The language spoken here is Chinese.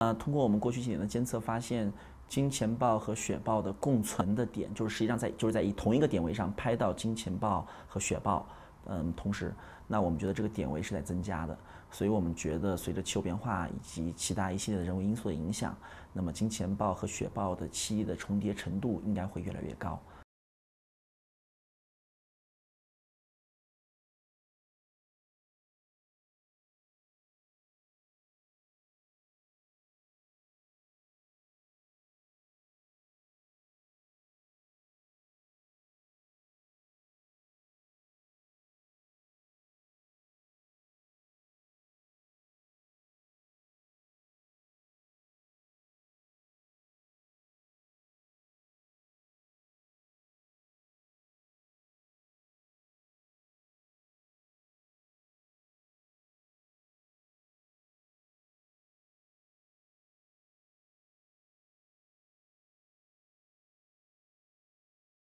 呃，通过我们过去几年的监测发现，金钱豹和雪豹的共存的点，就是实际上在就是在以同一个点位上拍到金钱豹和雪豹，嗯，同时，那我们觉得这个点位是在增加的，所以我们觉得随着气候变化以及其他一系列的人为因素的影响，那么金钱豹和雪豹的栖息的重叠程度应该会越来越高。